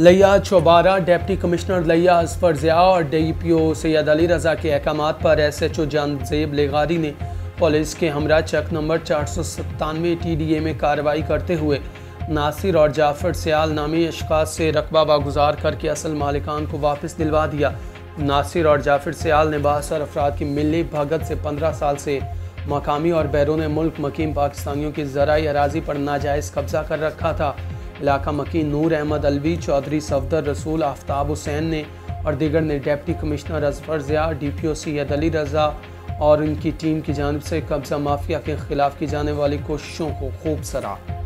लिया चौबारा, deputy commissioner लिया असफर ज़िया और D P O Syed Ali Raza के अहकाम पर एस एच ओ जानजेब लेगारी ने पुलिस के हमरा चक नंबर चार सौ सत्तानवे टी डी ए में कार्रवाई करते हुए नासिर और जाफ़र सयाल नामी अशखास से रकबा बागुजार करके असल मालिकान को वापस दिलवा दिया। नासिर और जाफ़र सयाल ने बासर अफराद की मिली भगत से पंद्रह साल से मकामी और बैरून मुल्क मकीम पाकिस्तानियों की ज़राई अराजी पर नाजायज़ कब्ज़ा कर रखा था। इलाका मकी नूर अहमद अलवी चौधरी सफदर रसूल आफ्ताब हुसैन ने और दिगर ने deputy commissioner Azfar Zia D P O Syed Ali Raza और उनकी टीम की जानब से कब्ज़ा माफिया के ख़िलाफ़ की जाने वाली कोशिशों को खूब सराहा।